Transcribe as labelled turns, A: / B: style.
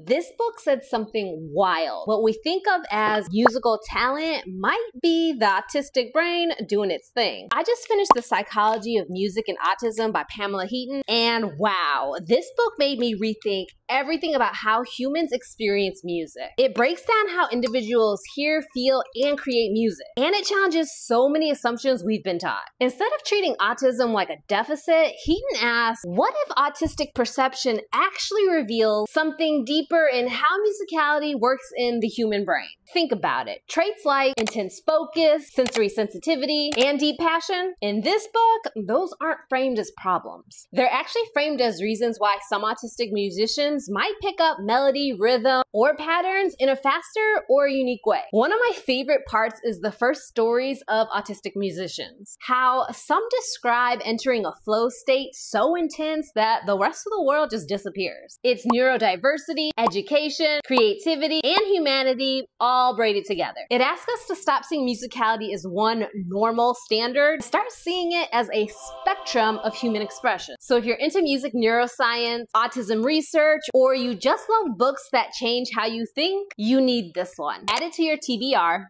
A: This book said something wild. What we think of as musical talent might be the autistic brain doing its thing. I just finished The Psychology of Music and Autism by Pamela Heaton, and wow, this book made me rethink everything about how humans experience music. It breaks down how individuals hear, feel, and create music. And it challenges so many assumptions we've been taught. Instead of treating autism like a deficit, Heaton asks, what if autistic perception actually reveals something deeper in how musicality works in the human brain? Think about it. Traits like intense focus, sensory sensitivity, and deep passion, in this book, those aren't framed as problems. They're actually framed as reasons why some autistic musicians might pick up melody, rhythm, or patterns in a faster or unique way. One of my favorite parts is the first stories of autistic musicians. How some describe entering a flow state so intense that the rest of the world just disappears. It's neurodiversity, education, creativity, and humanity all braided together. It asks us to stop seeing musicality as one normal standard, start seeing it as a spectrum of human expression. So if you're into music neuroscience, autism research, or you just love books that change how you think, you need this one. Add it to your TBR